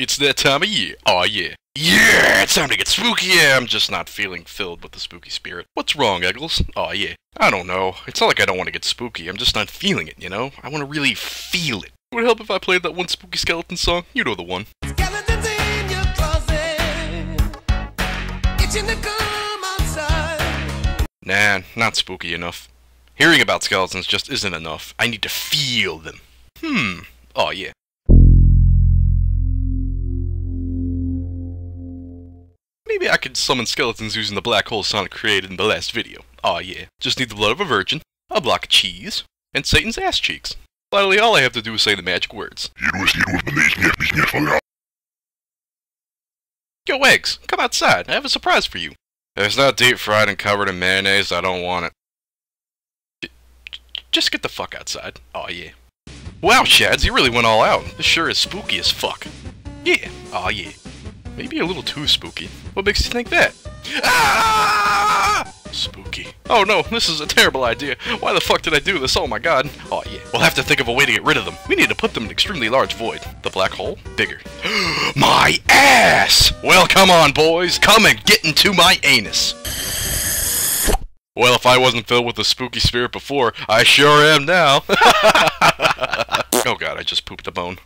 It's that time of year. Aw, yeah. Yeah, it's time to get spooky. Yeah, I'm just not feeling filled with the spooky spirit. What's wrong, Eggles? Aw, yeah. I don't know. It's not like I don't want to get spooky. I'm just not feeling it, you know? I want to really feel it. Would it help if I played that one spooky skeleton song? You know the one. Skeletons in your closet, itching to come outside. Nah, not spooky enough. Hearing about skeletons just isn't enough. I need to feel them. Hmm. Oh yeah. Maybe I could summon skeletons using the black hole Sonic created in the last video. Oh yeah. Just need the blood of a virgin, a block of cheese, and Satan's ass cheeks. Finally, all I have to do is say the magic words. Yo, Eggs, come outside. I have a surprise for you. If it's not deep fried and covered in mayonnaise, I don't want it. Just get the fuck outside. Aw, yeah. Wow, Shads, you really went all out. This sure is spooky as fuck. Yeah. Aw, yeah. Maybe a little too spooky. What makes you think that? Ah! Spooky. Oh no, this is a terrible idea. Why the fuck did I do this? Oh my god. Oh yeah. We'll have to think of a way to get rid of them. We need to put them in an extremely large void. The black hole? Bigger. my ass! Well, come on, boys. Come and get into my anus. Well, if I wasn't filled with a spooky spirit before, I sure am now. oh god, I just pooped a bone.